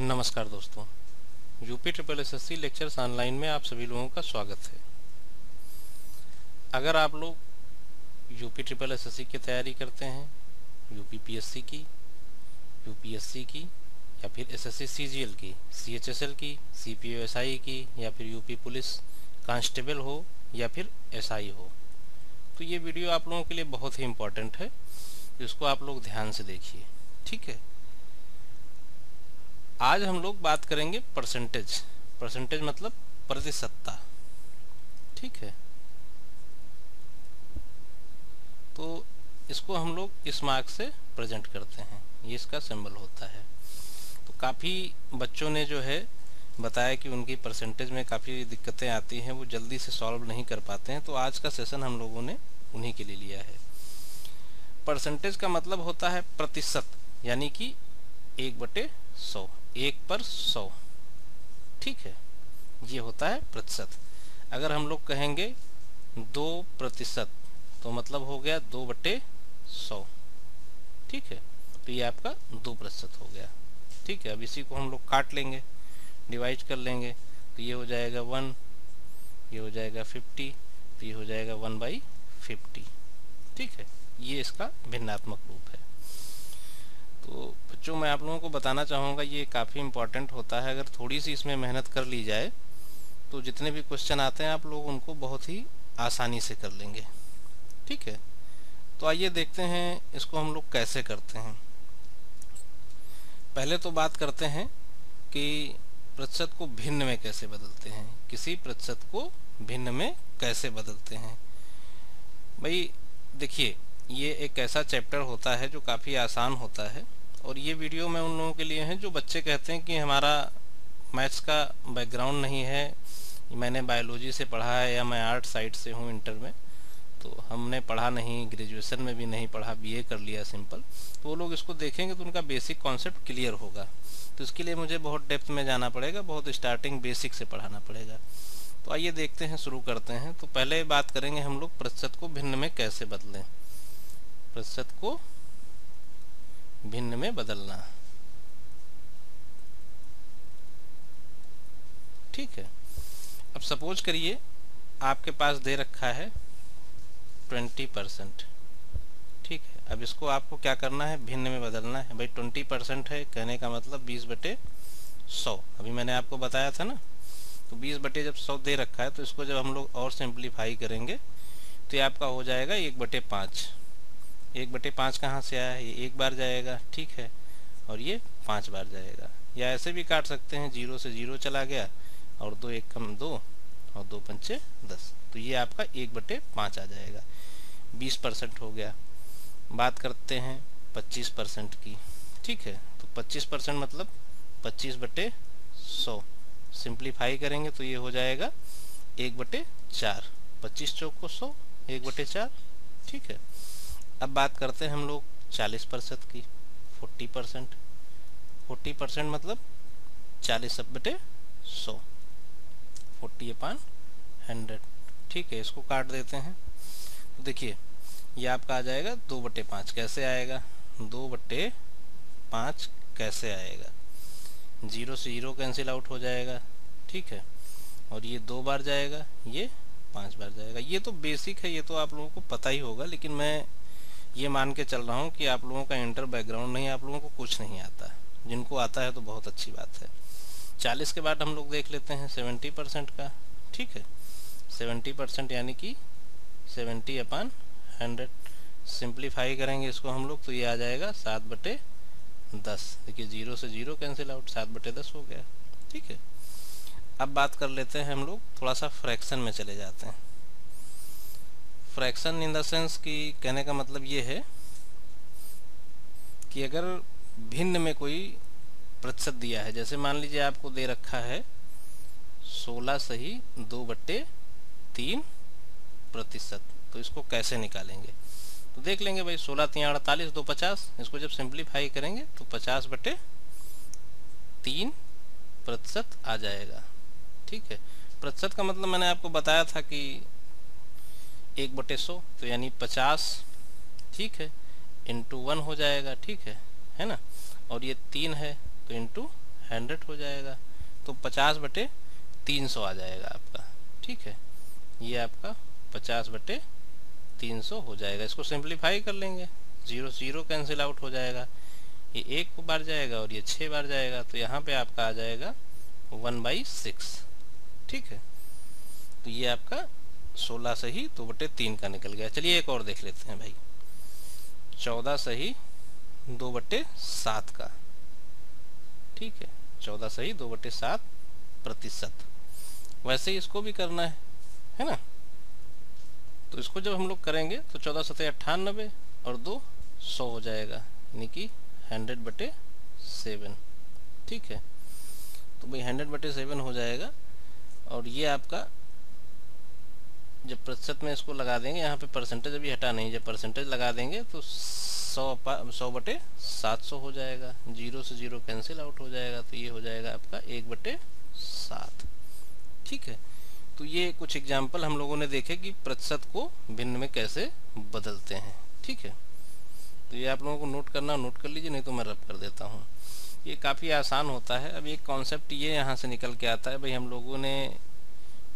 नमस्कार दोस्तों। UP triple S S C lectures online में आप सभी लोगों का स्वागत है। अगर आप लोग UP triple S S C की तैयारी करते हैं, यूपी पी एस सी की, यूपी एस सी की, या फिर S S C C G L की, सी एच एस एल की, C P O S I की, या फिर यूपी पुलिस कांस्टेबल हो, या फिर एस आई हो तो ये वीडियो आप लोगों के लिए बहुत ही इम्पोर्टेंट है इसको आप लोग ध्यान से देखिए। ठीक है? आज हम लोग बात करेंगे परसेंटेज परसेंटेज मतलब प्रतिशतता. ठीक है? तो इसको हम लोग इस मार्क से प्रेजेंट करते हैं. ये इसका सिंबल होता है. तो काफ़ी बच्चों ने जो है बताया कि उनकी परसेंटेज में काफ़ी दिक्कतें आती हैं, वो जल्दी से सॉल्व नहीं कर पाते हैं तो आज का सेशन हम लोगों ने उन्हीं के लिए लिया है. परसेंटेज का मतलब होता है प्रतिशत, यानी कि एक बटे सौ. एक पर सौ। ठीक है? ये होता है प्रतिशत। अगर हम लोग कहेंगे दो प्रतिशत तो मतलब हो गया दो बटे सौ। ठीक है? तो ये आपका दो प्रतिशत हो गया। ठीक है? अब इसी को हम लोग काट लेंगे, डिवाइड कर लेंगे तो ये हो जाएगा वन, ये हो जाएगा फिफ्टी तो ये हो जाएगा वन बाई फिफ्टी। ठीक है? ये इसका भिन्नात्मक रूप है। तो बच्चों, मैं आप लोगों को बताना चाहूँगा, ये काफ़ी इंपॉर्टेंट होता है। अगर थोड़ी सी इसमें मेहनत कर ली जाए तो जितने भी क्वेश्चन आते हैं, आप लोग उनको बहुत ही आसानी से कर लेंगे। ठीक है? तो आइए देखते हैं, इसको हम लोग कैसे करते हैं। पहले तो बात करते हैं कि प्रतिशत को भिन्न में कैसे बदलते हैं। किसी प्रतिशत को भिन्न में कैसे बदलते हैं। भाई, देखिए, ये एक ऐसा चैप्टर होता है, जो काफ़ी आसान होता है। और ये वीडियो मैं उन लोगों के लिए है जो बच्चे कहते हैं कि हमारा मैथ्स का बैकग्राउंड नहीं है, मैंने बायोलॉजी से पढ़ा है या मैं आर्ट साइड से हूँ इंटर में तो हमने पढ़ा नहीं, ग्रेजुएशन में भी नहीं पढ़ा बीए कर लिया सिंपल। तो वो लोग इसको देखेंगे तो उनका बेसिक कॉन्सेप्ट क्लियर होगा। तो इसके लिए मुझे बहुत डेप्थ में जाना पड़ेगा, बहुत स्टार्टिंग बेसिक से पढ़ाना पड़ेगा। तो आइए देखते हैं, शुरू करते हैं। तो पहले बात करेंगे हम लोग प्रतिशत को भिन्न में कैसे बदलें। प्रतिशत को भिन्न में बदलना। ठीक है। अब सपोज़ करिए, आपके पास दे रखा है ट्वेंटी परसेंट। ठीक है। अब इसको आपको क्या करना है? भिन्न में बदलना है। भाई, ट्वेंटी परसेंट है, कहने का मतलब बीस बटे सौ। अभी मैंने आपको बताया था ना तो बीस बटे जब सौ दे रखा है तो इसको जब हम लोग और सिंप्लीफाई करेंगे तो ये आपका हो जाएगा एक बटे पाँच। एक बटे पाँच कहाँ से आया ये एक बार जाएगा, ठीक है। और ये पाँच बार जाएगा। या ऐसे भी काट सकते हैं, ज़ीरो से ज़ीरो चला गया, और दो एक कम दो, और दो पंचे दस। तो ये आपका एक बटे पाँच आ जाएगा। बीस परसेंट हो गया। बात करते हैं पच्चीस परसेंट की, ठीक है। तो पच्चीस परसेंट मतलब पच्चीस बटे सौ। सिंप्लीफाई करेंगे तो ये हो जाएगा एक बटे चार। पच्चीस चौक सौ, एक बटे चार, ठीक है। अब बात करते हैं हम लोग 40 परसेंट की 40 परसेंट फोर्टी परसेंट मतलब 40 सब बटे सौ। Forty upon hundred. ठीक है, इसको काट देते हैं। तो देखिए, ये आपका आ जाएगा दो बटे पाँच। कैसे आएगा? दो बटे पाँच कैसे आएगा? ज़ीरो से ज़ीरो कैंसिल आउट हो जाएगा। ठीक है, और ये दो बार जाएगा, ये पाँच बार जाएगा। ये तो बेसिक है, ये तो आप लोगों को पता ही होगा, लेकिन मैं ये मान के चल रहा हूँ कि आप लोगों का इंटर बैकग्राउंड नहीं, आप लोगों को कुछ नहीं आता। जिनको आता है तो बहुत अच्छी बात है। चालीस के बाद हम लोग देख लेते हैं सेवेंटी परसेंट का। ठीक है? सेवेंटी परसेंट यानी कि सेवेंटी अपन हंड्रेड सिंप्लीफाई करेंगे इसको हम लोग तो ये आ जाएगा सात बटे दस। देखिए ज़ीरो से ज़ीरो कैंसिल आउट सात बटे दस हो गया। ठीक है? अब बात कर लेते हैं हम लोग, थोड़ा सा फ्रैक्शन में चले जाते हैं। फ्रैक्शन इन द सेंस कि कहने का मतलब ये है कि अगर भिन्न में कोई प्रतिशत दिया है, जैसे मान लीजिए आपको दे रखा है सोलह सही दो बट्टे तीन प्रतिशत तो इसको कैसे निकालेंगे? तो देख लेंगे भाई, सोलह तीन अड़तालीस, दो पचास, इसको जब सिंप्लीफाई करेंगे तो पचास बटे तीन प्रतिशत आ जाएगा। ठीक है? प्रतिशत का मतलब मैंने आपको बताया था कि एक बटे सौ तो यानी पचास, ठीक है? इंटू वन हो जाएगा, ठीक है? है ना? और ये तीन है तो इंटू हंड्रेड हो जाएगा। तो पचास बटे तीन सौ आ जाएगा आपका, ठीक है? ये आपका पचास बटे तीन सौ हो जाएगा। इसको सिंप्लीफाई कर लेंगे। ज़ीरो ज़ीरो कैंसिल आउट हो जाएगा। ये एक बार जाएगा और ये छः बार जाएगा तो यहाँ पे आपका आ जाएगा वन बाई सिक्स ठीक है? तो ये आपका सोलह सही दो बटे तीन का निकल गया। चलिए एक और देख लेते हैं भाई। चौदह सही दो बटे सात का। ठीक है, चौदह सही दो बटे सात प्रतिशत। वैसे ही इसको भी करना है है ना? तो इसको जब हम लोग करेंगे तो चौदह सतह अट्ठानबे और दो सौ हो जाएगा, यानी कि हंड्रेड बटे सेवन। ठीक है तो भाई हंड्रेड बटे सेवन हो जाएगा और ये आपका जब प्रतिशत में इसको लगा देंगे, यहाँ पे परसेंटेज अभी हटा नहीं, जब परसेंटेज लगा देंगे तो सौ सौ बटे सात सौ हो जाएगा। ज़ीरो से ज़ीरो कैंसिल आउट हो जाएगा तो ये हो जाएगा आपका एक बटे सात। ठीक है? तो ये कुछ एग्ज़ाम्पल हम लोगों ने देखे कि प्रतिशत को भिन्न में कैसे बदलते हैं। ठीक है? तो ये आप लोगों को नोट करना नोट कर लीजिए, नहीं तो मैं रब कर देता हूँ। ये काफ़ी आसान होता है। अब एक कॉन्सेप्ट ये यहाँ से निकल के आता है। भाई हम लोगों ने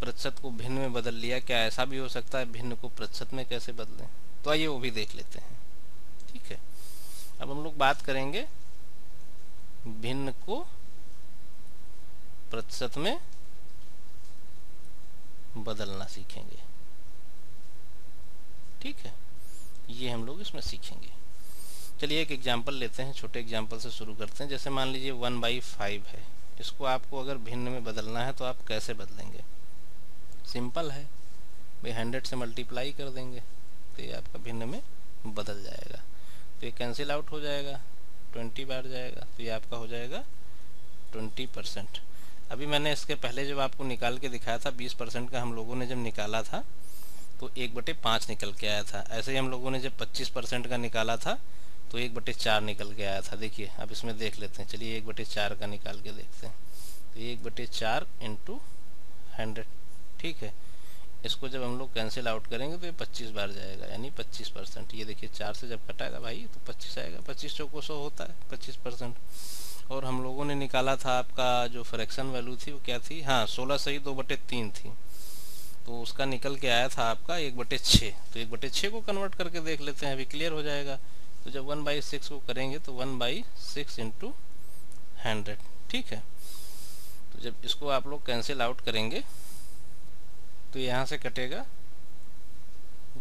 प्रतिशत को भिन्न में बदल लिया, क्या ऐसा भी हो सकता है? भिन्न को प्रतिशत में कैसे बदलें? तो आइए वो भी देख लेते हैं। ठीक है। अब हम लोग बात करेंगे भिन्न को प्रतिशत में बदलना सीखेंगे। ठीक है? ये हम लोग इसमें सीखेंगे। चलिए एक एग्ज़ाम्पल लेते हैं, छोटे एग्ज़ाम्पल से शुरू करते हैं। जैसे मान लीजिए वन बाई फाइव है। इसको आपको अगर भिन्न में बदलना है तो आप कैसे बदलेंगे? सिंपल है। भाई हंड्रेड से मल्टीप्लाई कर देंगे तो ये आपका भिन्न में बदल जाएगा। तो ये कैंसिल आउट हो जाएगा ट्वेंटी बार जाएगा तो ये आपका हो जाएगा ट्वेंटी परसेंट अभी मैंने इसके पहले जब आपको निकाल के दिखाया था, बीस परसेंट का हम लोगों ने जब निकाला था तो एक बटे पाँच निकल के आया था। ऐसे ही हम लोगों ने जब पच्चीस परसेंट का निकाला था तो एक बटे चार निकल के आया था। देखिए, अब इसमें देख लेते हैं। चलिए एक बटे चार का निकाल के देखते हैं। तो एक बटे चार इंटू हंड्रेड ठीक है। इसको जब हम लोग कैंसिल आउट करेंगे तो ये पच्चीस बार जाएगा, यानी पच्चीस परसेंट। ये देखिए, चार से जब कटाएगा भाई तो पच्चीस आएगा। पच्चीस चौको सौ होता है, पच्चीस परसेंट। और हम लोगों ने निकाला था आपका जो फ्रैक्शन वैल्यू थी, वो क्या थी? हाँ सोलह सही दो बटे तीन थी। तो उसका निकल के आया था आपका एक बटे छः तो एक बटे छः को कन्वर्ट करके देख लेते हैं, अभी क्लियर हो जाएगा। तो जब वन बाई सिक्स को करेंगे तो one by six into hundred ठीक है? तो जब इसको आप लोग कैंसिल आउट करेंगे तो यहाँ से कटेगा।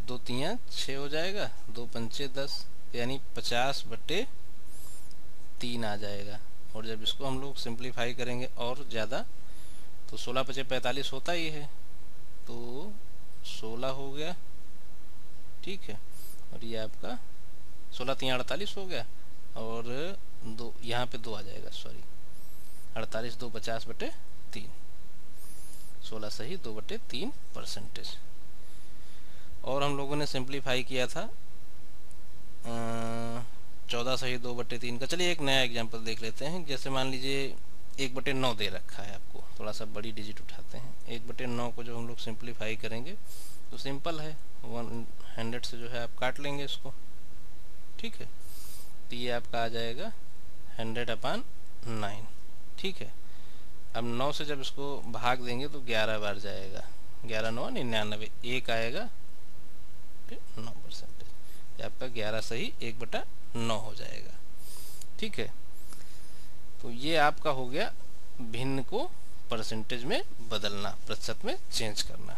दो तिया, छः हो जाएगा। दो पंचे दस, यानी पचास बटे तीन आ जाएगा। और जब इसको हम लोग सिंप्लीफाई करेंगे और ज़्यादा तो सोलह पचे पैंतालीस होता ही है। तो सोलह हो गया। ठीक है। और ये आपका सोलह तीन अड़तालीस हो गया। और दो, यहाँ पे दो आ जाएगा, सॉरी। अड़तालीस, दो पचास बटे तीन। सोलह सही, दो बटे तीन परसेंटेज और हम लोगों ने सिंप्लीफाई किया था चौदह सही, दो बटे तीन का। चलिए एक नया एग्जांपल देख लेते हैं। जैसे मान लीजिए एक बटे नौ दे रखा है आपको, थोड़ा सा बड़ी डिजिट उठाते हैं। एक बटे नौ को जो हम लोग सिंप्लीफाई करेंगे तो सिंपल है। वन हंड्रेड से जो है आप काट लेंगे इसको। ठीक है? तो ये आपका आ जाएगा हंड्रेड अपान नाइन ठीक है? अब नौ से जब इसको भाग देंगे तो ग्यारह बार जाएगा। ग्यारह, नौ, निन्यानवे, एक आएगा, फिर नौ परसेंटेज आपका ग्यारह सही, एक बटा नौ हो जाएगा। ठीक है? तो ये आपका हो गया भिन्न को परसेंटेज में बदलना, प्रतिशत में चेंज करना।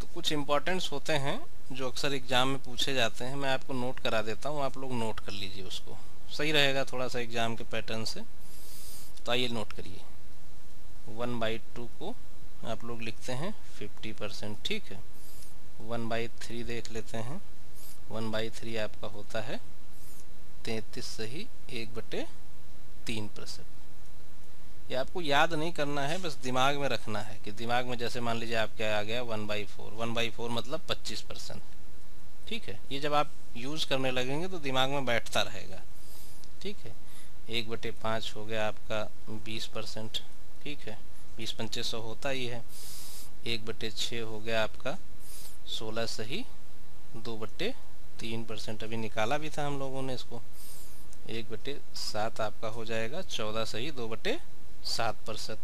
तो कुछ इम्पोर्टेंट्स होते हैं जो अक्सर एग्ज़ाम में पूछे जाते हैं। मैं आपको नोट करा देता हूँ, आप लोग नोट कर लीजिए उसको। सही रहेगा थोड़ा सा एग्ज़ाम के पैटर्न से। तो आइए नोट करिए। वन बाई टू को आप लोग लिखते हैं फिफ्टी परसेंट ठीक है? वन बाई थ्री देख लेते हैं। वन बाई थ्री आपका होता है तैतीस सही एक बटे तीन परसेंट ये आपको याद नहीं करना है, बस दिमाग में रखना है कि दिमाग में जैसे मान लीजिए आप क्या आ गया one by four one by four मतलब पच्चीस परसेंट ठीक है? ये जब आप यूज़ करने लगेंगे तो दिमाग में बैठता रहेगा। ठीक है? एक बटे पाँच हो गया आपका बीस परसेंट, ठीक है? बीस पंचे सौ होता ही है। एक बटे छः हो गया आपका सोलह सही, दो बट्टे तीन परसेंट। अभी निकाला भी था हम लोगों ने इसको। एक बटे सात आपका हो जाएगा, चौदह सही, दो बटे सात प्रतिशत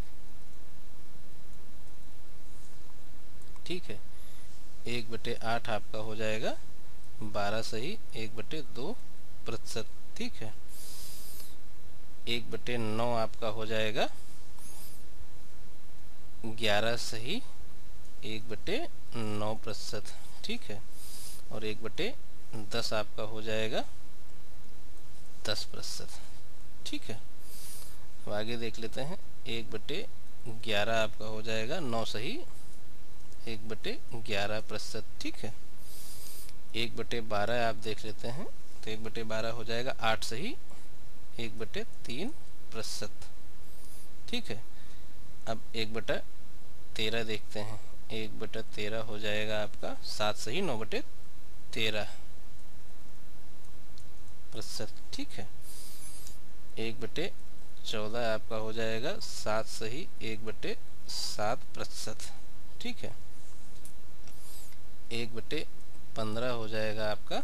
ठीक है? एक बटे आठ आपका हो जाएगा, बारह सही, एक बटे दो प्रतिशत, ठीक है? एक बटे नौ आपका हो जाएगा। ग्यारह सही एक बटे नौ प्रतिशत, ठीक है? और एक बटे दस आपका हो जाएगा दस प्रतिशत, ठीक है? अब आगे देख लेते हैं। एक बटे ग्यारह आपका हो जाएगा नौ सही एक बटे ग्यारह प्रतिशत, ठीक है? एक बटे बारह आप देख लेते हैं तो एक बटे बारह हो जाएगा आठ सही एक बटे तीन प्रतिशत। ठीक है? अब एक बटा तेरह देखते हैं। एक बटा तेरह हो जाएगा आपका सात सही, नौ बटे तेरह प्रतिशत। ठीक है? एक बटे चौदह आपका हो जाएगा सात सही, एक बटे सात प्रतिशत। ठीक है? एक बटे पंद्रह हो जाएगा आपका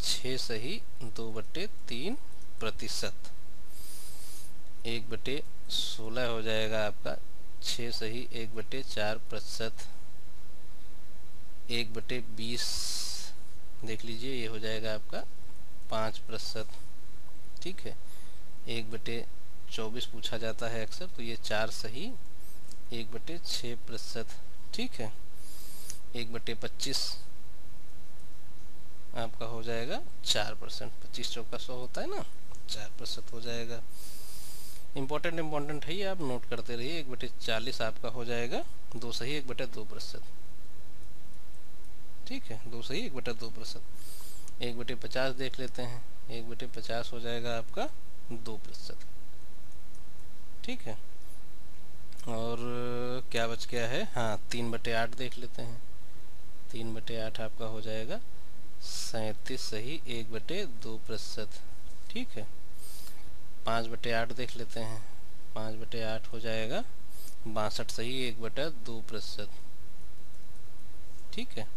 छ सही, दो बटे तीन प्रतिशत। एक बटे सोलह हो जाएगा आपका छ सही, एक बटे चार प्रतिशत। एक बटे बीस, देख लीजिए, ये हो जाएगा आपका पाँच प्रतिशत। ठीक है? एक बटे चौबीस पूछा जाता है अक्सर तो ये चार सही, एक बटे छ प्रतिशत। ठीक है? एक बटे पच्चीस आपका हो जाएगा चार परसेंट पच्चीस चौका सौ होता है ना? चार प्रतिशत हो जाएगा। इम्पोर्टेंट इम्पोर्टेंट है ये, आप नोट करते रहिए, एक बटे चालीस आपका हो जाएगा, दो सही, एक बटे दो प्रतिशत। ठीक है, दो सही, एक बटे दो प्रतिशत। एक बटे पचास देख लेते हैं, एक बटे पचास हो जाएगा आपका दो प्रतिशत। ठीक है, और क्या बच गया है? हाँ तीन बटे आठ देख लेते हैं। तीन बटे आठ आपका हो जाएगा, सैतीस सही, एक बटे दो प्रतिशत। ठीक है। पाँच बटे आठ देख लेते हैं। पाँच बटे आठ हो जाएगा। बासठ सही, एक बटे दो प्रतिशत। ठीक है।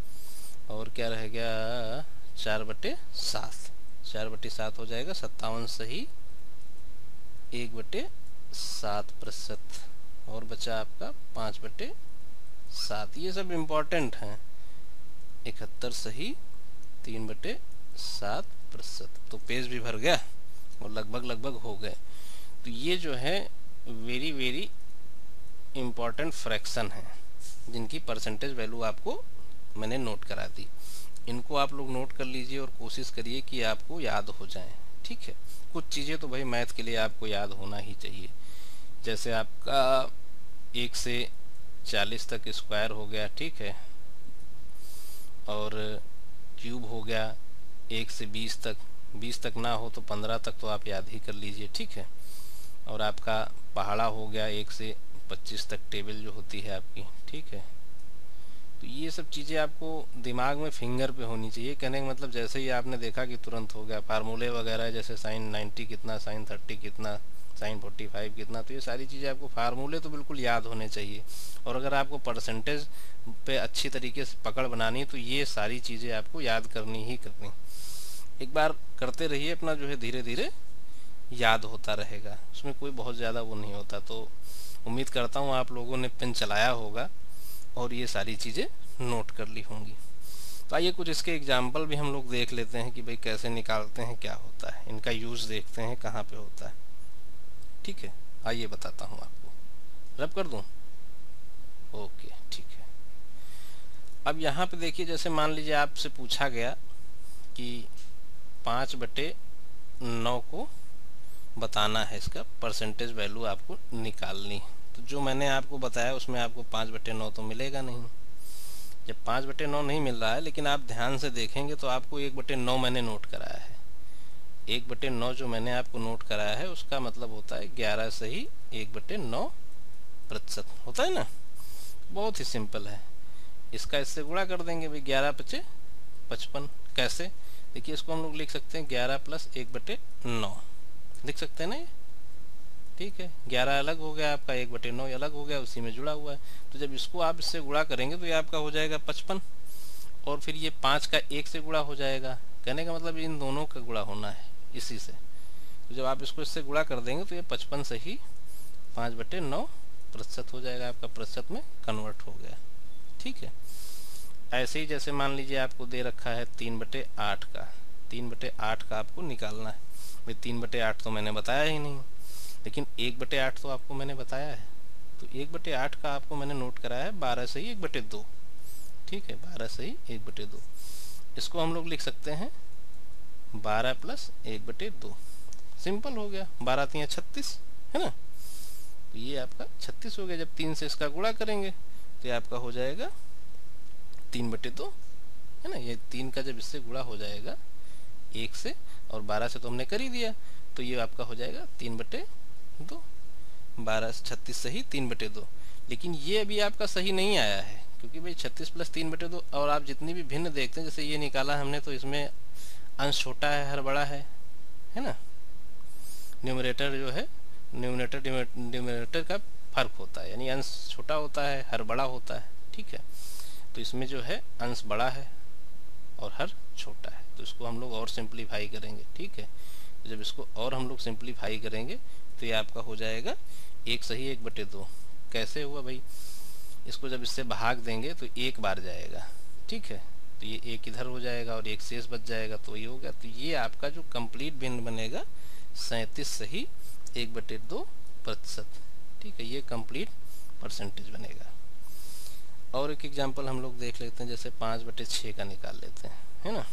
और क्या रह गया? चार बटे सात। चार बटे सात हो जाएगा। सत्तावन सही, एक बटे सात प्रतिशत। और बचा आपका पाँच बटे सात। ये सब इम्पोर्टेंट हैं। इकहत्तर सही, तीन बटे सात। प्रतिशत। तो पेज भी भर गया और लगभग लगभग हो गए तो ये जो है वेरी वेरी इंपॉर्टेंट फ्रैक्शन है, जिनकी परसेंटेज वैल्यू आपको मैंने नोट करा दी। इनको आप लोग नोट कर लीजिए और कोशिश करिए कि आपको याद हो जाए, ठीक है? कुछ चीज़ें तो भाई मैथ के लिए आपको याद होना ही चाहिए। जैसे आपका एक से चालीस तक स्क्वायर हो गया, ठीक है? और क्यूब हो गया एक से बीस तक बीस तक ना हो तो पंद्रह तक तो आप याद ही कर लीजिए, ठीक है? और आपका पहाड़ा हो गया एक से पच्चीस तक टेबल जो होती है आपकी, ठीक है? तो ये सब चीज़ें आपको दिमाग में फिंगर पे होनी चाहिए। कहने का मतलब जैसे ही आपने देखा कि तुरंत हो गया, फार्मूले वगैरह जैसे साइन 90 कितना, साइन 30 कितना साइन 45 कितना तो ये सारी चीज़ें आपको फार्मूले तो बिल्कुल याद होने चाहिए। और अगर आपको परसेंटेज पे अच्छी तरीके से पकड़ बनानी तो ये सारी चीज़ें आपको याद करनी ही करनी। एक बार करते रहिए, अपना जो है धीरे धीरे याद होता रहेगा। उसमें कोई बहुत ज़्यादा वो नहीं होता। तो उम्मीद करता हूँ आप लोगों ने पेन चलाया होगा और ये सारी चीज़ें नोट कर ली होंगी। तो आइए कुछ इसके एग्ज़ाम्पल भी हम लोग देख लेते हैं कि भाई कैसे निकालते हैं, क्या होता है। इनका यूज़ देखते हैं, कहाँ पे होता है। ठीक है, आइए बताता हूँ आपको। रब कर दूँ? ओके, ठीक है। अब यहाँ पे देखिए, जैसे मान लीजिए आपसे पूछा गया कि पाँच बटे नौ को बताना है इसका, परसेंटेज वैल्यू आपको निकालनी है। तो जो मैंने आपको बताया, उसमें आपको पाँच बटे नौ तो मिलेगा नहीं। जब पाँच बटे नौ नहीं मिल रहा है, लेकिन आप ध्यान से देखेंगे तो आपको एक बटे नौ मैंने नोट कराया है। एक बटे नौ जो मैंने आपको नोट कराया है, उसका मतलब होता है ग्यारह से ही एक बटे नौ प्रतिशत। होता है ना? बहुत ही सिंपल है। इसका इससे गुणा कर देंगे भाई, ग्यारह पचे पचपन। कैसे? देखिए, इसको हम लोग लिख सकते हैं ग्यारह प्लस एक बटे नौ। लिख सकते हैं ना ठीक है। ग्यारह अलग हो गया आपका, एक बटे नौ अलग हो गया, उसी में जुड़ा हुआ है। तो जब इसको आप इससे गुणा करेंगे तो ये आपका हो जाएगा पचपन। और फिर ये पाँच का एक से गुणा हो जाएगा। कहने का मतलब इन दोनों का गुणा होना है। इसी से। तो जब आप इसको इससे गुणा कर देंगे तो ये पचपन से ही पाँच बटे नौ प्रतिशत हो जाएगा आपका प्रतिशत में कन्वर्ट हो गया। ठीक है? ऐसे ही जैसे मान लीजिए आपको दे रखा है तीन बटे आठ का। तीन बटे आठ का आपको निकालना है। भाई तीन बटे आठ तो मैंने बताया ही नहीं। लेकिन एक बटे आठ तो आपको मैंने बताया है। तो एक बटे आठ का आपको मैंने नोट कराया है, बारह से ही एक बटे दो। ठीक है? बारह से ही एक बटे दो। इसको हम लोग लिख सकते हैं बारह प्लस एक बटे दो। सिंपल हो गया। बारह तीन छत्तीस, है ना? तो ये आपका छत्तीस हो गया। जब तीन से इसका गुणा करेंगे तो ये आपका हो जाएगा तीन बटे दो, है ना? ये तीन का जब इससे गुणा हो जाएगा एक से, और बारह से तो हमने कर ही दिया तो ये आपका हो जाएगा तीन बटे दो। बारह छत्तीस सही तीन बटे दो। लेकिन ये अभी आपका सही नहीं आया है, क्योंकि भाई छत्तीस प्लस तीन बटे दो, और आप जितनी भी भिन्न देखते हैं, जैसे ये निकाला हमने तो इसमें अंश छोटा है, हर बड़ा है है ना? न्यूमरेटर जो है न्यूमरेटर न्यूमरेटर का फ़र्क होता है, यानी अंश छोटा होता है, हर बड़ा होता है, ठीक है? तो इसमें जो है, अंश बड़ा है और हर छोटा है। तो इसको हम लोग और सिंप्लीफाई करेंगे, ठीक है? तो जब इसको और हम लोग सिंप्लीफाई करेंगे तो ये आपका हो जाएगा एक सही एक बटे दो। कैसे हुआ भाई? इसको जब इससे भाग देंगे तो एक बार जाएगा, ठीक है? तो ये एक इधर हो जाएगा और एक शेष बच जाएगा तो ये हो गया। तो ये आपका जो कंप्लीट भिन्न बनेगा, सैंतीस सही एक बटे दो प्रतिशत, ठीक है, ये कंप्लीट परसेंटेज बनेगा। और एक एग्जांपल हम लोग देख लेते हैं, जैसे पाँच बटे छः का निकाल लेते हैं, है ना?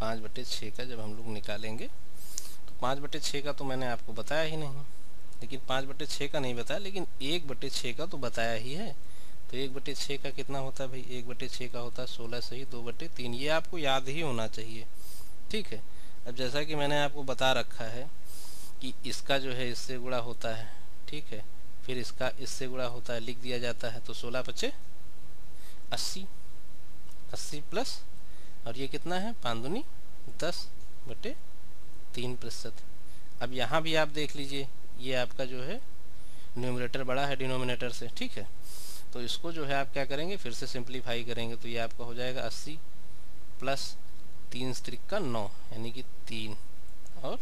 पाँच बटे छः का जब हम लोग निकालेंगे तो पाँच बटे छः का तो मैंने आपको बताया ही नहीं, लेकिन पाँच बटे छः का नहीं बताया, लेकिन एक बटे छः का तो बताया ही है। तो एक बटे छः का कितना होता है भाई? एक बटे छः का होता है सोलह सही, दो बटे तीन। ये आपको याद ही होना चाहिए। ठीक है? अब जैसा कि मैंने आपको बता रखा है कि इसका जो है इससे गुड़ा होता है। ठीक है? फिर इसका इससे गुड़ा होता है, लिख दिया जाता है तो सोलह पचे अस्सी। अस्सी प्लस, और ये कितना है? पाँच दस बटे तीन प्रतिशत। अब यहाँ भी आप देख लीजिए, ये आपका जो है न्यूमरेटर बड़ा है डिनोमिनेटर से। ठीक है? तो इसको जो है आप क्या करेंगे, फिर से सिंप्लीफाई करेंगे तो ये आपका हो जाएगा अस्सी प्लस तीन स्त्रिक का नौ, यानी कि तीन, और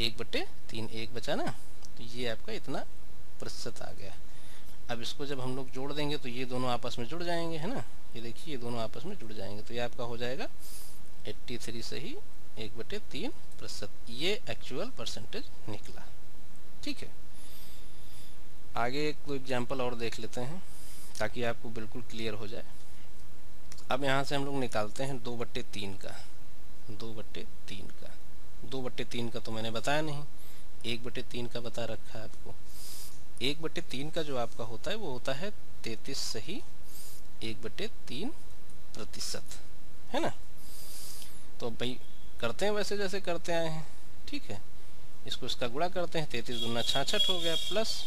एक बटे तीन, एक बचा ना? तो ये आपका इतना प्रतिशत आ गया। अब इसको जब हम लोग जोड़ देंगे तो ये दोनों आपस में जुड़ जाएँगे, है ना? ये देखिए, ये दोनों आपस में जुड़ जाएँगे तो ये आपका हो जाएगा 83 से ही एक बटे तीन प्रतिशत। ये एक्चुअल परसेंटेज निकला। ठीक है? आगे एक दो एग्ज़ाम्पल और देख लेते हैं, ताकि आपको बिल्कुल क्लियर हो जाए। अब यहाँ से हम लोग निकालते हैं दो बट्टे तीन का। दो बट्टे तीन का। दो बट्टे तीन का तो मैंने बताया नहीं। एक बटे तीन का बता रखा है आपको। एक बटे तीन का जो आपका होता है, वो होता है तैतीस सही एक बटे तीन प्रतिशत। है ना? तो भाई, करते हैं वैसे जैसे करते आए हैं। ठीक है? इसको इसका गुणा करते हैं, तैतीस गुना छाछठ हो गया, प्लस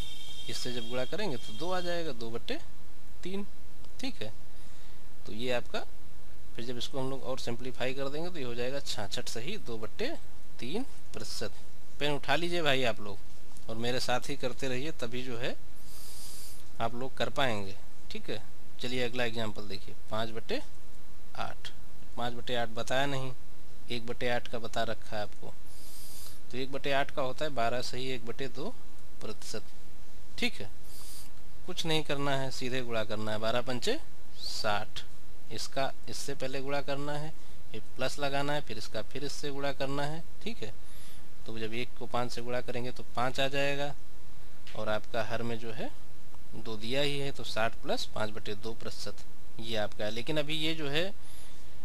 इससे जब गुणा करेंगे तो दो आ जाएगा, दो बट्टे तीन। ठीक है? तो ये आपका, फिर जब इसको हम लोग और सिंप्लीफाई कर देंगे तो ये हो जाएगा छाछठ सही, दो बट्टे तीन प्रतिशत। पेन उठा लीजिए भाई आप लोग, और मेरे साथ ही करते रहिए, तभी जो है आप लोग कर पाएँगे। ठीक है? चलिए अगला एग्ज़ाम्पल देखिए, पाँच बटे आठ। पाँच बटे आठ बताया नहीं, एक बटे आठ का बता रखा है आपको। तो एक बटे आठ का होता है बारह सही, एक बटे दो प्रतिशत। ठीक है। कुछ नहीं करना है, सीधे गुणा करना है। बारह पंचे साठ। इसका, इससे पहले गुणा करना है फिर प्लस लगाना है, फिर इसका, फिर इससे गुणा करना है। ठीक है। तो जब एक को पाँच से गुणा करेंगे तो पाँच आ जाएगा। और आपका हर में जो है, दो दिया ही है तो साठ प्लस पाँच बटे दो प्रतिशत। ये आपका है। लेकिन अभी ये जो है,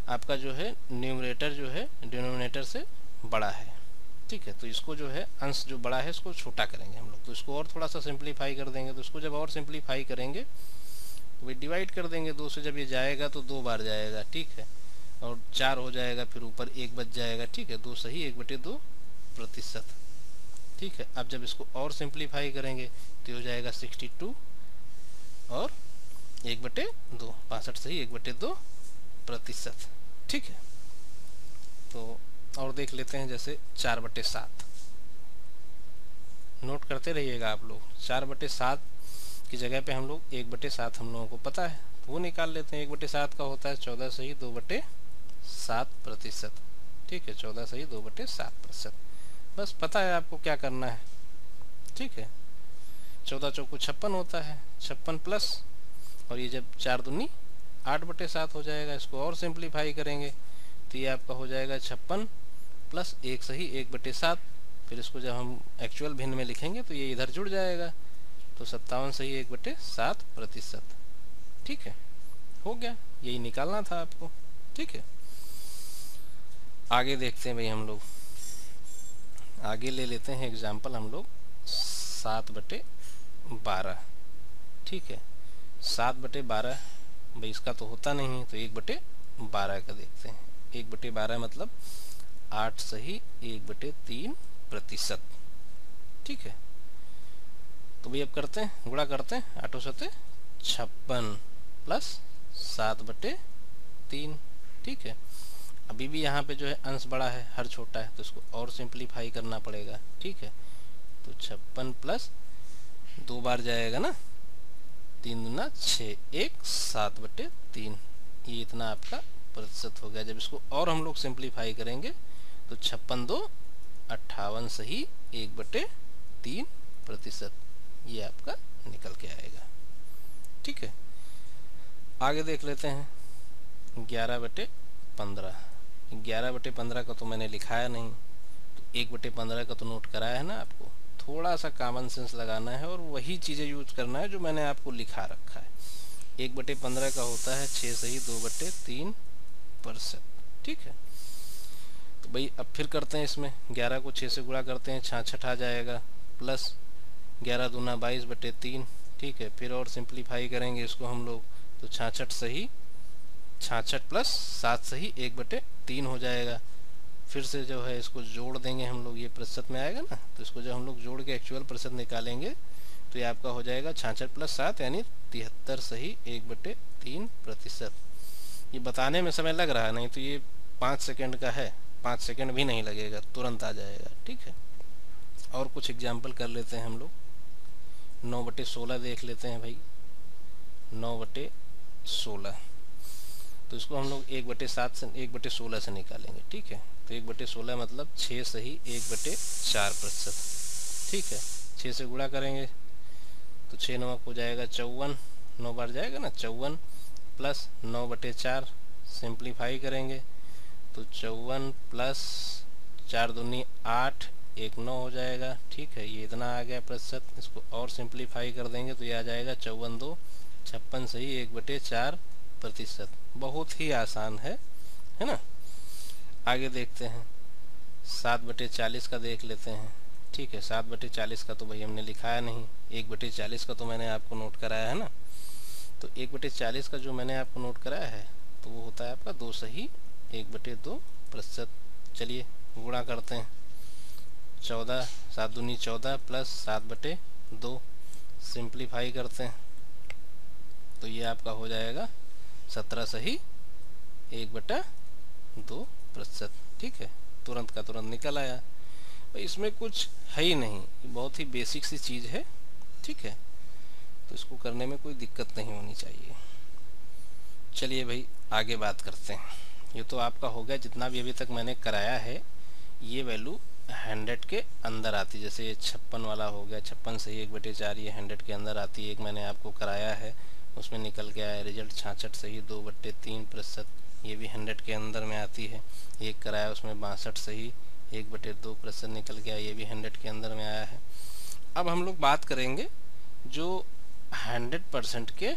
आपका जो है न्यूमरेटर जो है डिनोमिनेटर से बड़ा है। ठीक है तो इसको जो है, अंश जो बड़ा है, इसको छोटा करेंगे हम लोग। तो इसको और थोड़ा सा सिंप्लीफाई कर देंगे। तो इसको जब और सिंप्लीफाई करेंगे तो भाई डिवाइड कर देंगे। दो से जब ये जाएगा तो दो बार जाएगा, ठीक है? और चार हो जाएगा, फिर ऊपर एक बच जाएगा, ठीक है? दो सही, एक बटे दो प्रतिशत, ठीक है? अब जब इसको और सिंप्लीफाई करेंगे तो हो जाएगा सिक्सटी टू और एक बटे दो बासठ सही, एक बटे दो प्रतिशत, ठीक है? तो और देख लेते हैं जैसे चार बटे सात। नोट करते रहिएगा आप लोग, चार बटे सात की जगह पे हम लोग एक बटे सात हम लोगों को पता है। तो वो निकाल लेते हैं, एक बटे सात का होता है चौदह सही दो बटे सात प्रतिशत। ठीक है, चौदह सही दो बटे सात प्रतिशत। बस पता है आपको क्या करना है। ठीक है, चौदह चौको छप्पन होता है, छप्पन प्लस, और ये जब चार दुनी आठ बटे सात हो जाएगा, इसको और सिंप्लीफाई करेंगे तो ये आपका हो जाएगा छप्पन प्लस एक सही, एक बटे सात। फिर इसको जब हम एक्चुअल भिन्न में लिखेंगे तो ये इधर जुड़ जाएगा। तो सत्तावन सही, एक बटे सात प्रतिशत। ठीक है? हो गया। यही निकालना था आपको। ठीक है? आगे देखते हैं भाई हम लोग। आगे ले लेते हैं एग्ज़ाम्पल हम लोग। सात बटे बारह। ठीक है? सात बटे बारह, भाई इसका तो होता नहीं है तो एक बटे बारह का देखते हैं। एक बटे बारह मतलब आठ सही एक बटे तीन प्रतिशत। ठीक है? तो भाई अब करते हैं, गुणा करते हैं, आठों सते छप्पन प्लस सात बटे तीन। ठीक है? अभी भी यहाँ पे जो है अंश बड़ा है, हर छोटा है तो इसको और सिंप्लीफाई करना पड़ेगा। ठीक है? तो छप्पन प्लस दो बार जाएगा ना? तीन दुना छ, एक, सात बटे तीन। ये इतना आपका प्रतिशत हो गया। जब इसको और हम लोग सिंप्लीफाई करेंगे तो छप्पन दो, अट्ठावन सही, एक बटे तीन प्रतिशत। ये आपका निकल के आएगा। ठीक है? आगे देख लेते हैं। ग्यारह बटे पंद्रह। ग्यारह बटे पंद्रह का तो मैंने लिखाया नहीं। तो एक बटे पंद्रह का तो नोट कराया है ना आपको। थोड़ा सा कॉमन सेंस लगाना है और वही चीज़ें यूज़ करना है जो मैंने आपको लिखा रखा है। एक बटे पंद्रह का होता है छः सही, दो बटे तीन परसेंट। ठीक है? तो भाई, अब फिर करते हैं इसमें। ग्यारह को छः से गुणा करते हैं, छाछठ आ जाएगा। प्लस ग्यारह दूना बाईस बटे तीन, ठीक है। फिर और सिंप्लीफाई करेंगे इसको हम लोग। तो छाछठ सही, छाछठ प्लस सात सही, एक बटे तीन हो जाएगा। फिर से जो है इसको जोड़ देंगे हम लोग, ये प्रतिशत में आएगा ना? तो इसको जब हम लोग जोड़ के एक्चुअल प्रतिशत निकालेंगे तो ये आपका हो जाएगा छाछठ प्लस सात, यानी तिहत्तर सही, एक बटे तीन प्रतिशत। ये बताने में समय लग रहा है, नहीं तो ये पाँच सेकेंड का है। पाँच सेकेंड भी नहीं लगेगा, तुरंत आ जाएगा, ठीक है? और कुछ एग्ज़ाम्पल कर लेते हैं हम लोग। नौ बटे सोलह देख लेते हैं भाई। नौ बटे सोलह। तो इसको हम लोग एक बटे सात से, एक बटे सोलह से निकालेंगे, ठीक है? तो एक बटे सोलह मतलब छः से ही एक बटे चार प्रतिशत, ठीक है? छः से गुणा करेंगे तो छः नौ हो जाएगा चौवन। नौ बार जाएगा ना? चौवन प्लस नौ बटे चार, सिंप्लीफाई करेंगे। तो चौवन प्लस चार दूनी आठ, एक नौ हो जाएगा। ठीक है, ये इतना आ गया प्रतिशत। इसको और सिंप्लीफाई कर देंगे तो ये आ जाएगा चौवन दो, छप्पन सही एक बटे चार प्रतिशत। बहुत ही आसान है है ना? आगे देखते हैं। सात बटे चालीस का देख लेते हैं। ठीक है, सात बटे चालीस का तो भाई हमने लिखाया नहीं। एक बटे चालीस का तो मैंने आपको नोट कराया, है ना? तो एक बटे चालीस का जो मैंने आपको नोट कराया है तो वो होता है आपका दो सही एक बटे दो प्रतिशत। चलिए, गुणा करते हैं। चौदह, सात दूनी चौदह प्लस सात बटे दो। सिंप्लीफाई करते हैं। तो ये आपका हो जाएगा सत्रह सही एक बटा दो प्रतिशत। ठीक है? तुरंत का तुरंत निकल आया। इसमें कुछ है ही नहीं। बहुत ही बेसिक सी चीज़ है। ठीक है? तो इसको करने में कोई दिक्कत नहीं होनी चाहिए। चलिए भाई, आगे बात करते हैं। ये तो आपका हो गया, जितना भी अभी तक मैंने कराया है, ये वैल्यू हंड्रेड के अंदर आती है। जैसे ये छप्पन वाला हो गया, छप्पन से एक बटे चार, ये हंड्रेड के अंदर आती है। एक मैंने आपको कराया है, उसमें निकल के आया रिज़ल्ट छाछठ से ही, दो बट्टे तीन प्रतिशत, ये भी हंड्रेड के अंदर में आती है। एक कराया, उसमें बासठ से ही, एक बटे दो प्रतिशत निकल के आया, ये भी हंड्रेड के अंदर में आया है। अब हम लोग बात करेंगे जो हंड्रेड परसेंट के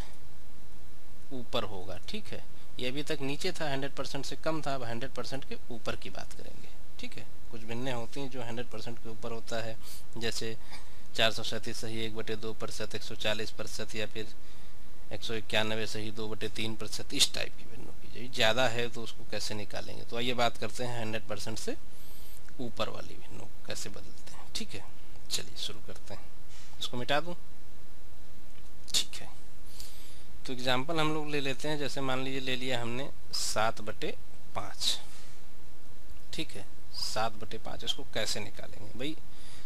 ऊपर होगा, ठीक है? ये अभी तक नीचे था हंड्रेड परसेंट से कम था, अब हंड्रेड परसेंट के ऊपर की बात करेंगे। ठीक है? कुछ भिन्ने होती हैं जो हंड्रेड परसेंट के ऊपर होता है। जैसे चार सौ सैंतीस सही एक बटे दो प्रतिशत, एक सौ चालीस प्रतिशत या फिर एक सौ इक्यानवे सही दो बटे तीन प्रतिशत, इस टाइप की वैल्यू की। जाए ज़्यादा है तो उसको कैसे निकालेंगे? तो आइए बात करते हैं हंड्रेड परसेंट से ऊपर वाली वैल्यू कैसे बदलते हैं। ठीक है? चलिए शुरू करते हैं। इसको मिटा दूँ? तो एग्ज़ाम्पल हम लोग ले लेते हैं, जैसे मान लीजिए ले लिया हमने सात बटे पाँच। ठीक है? सात बटे पाँच, इसको कैसे निकालेंगे? भाई,